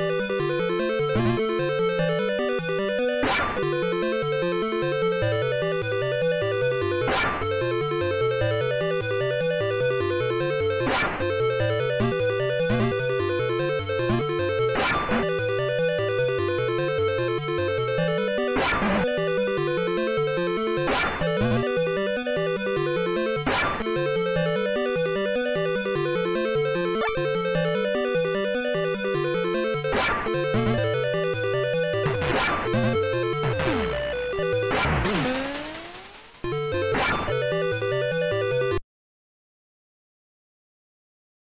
you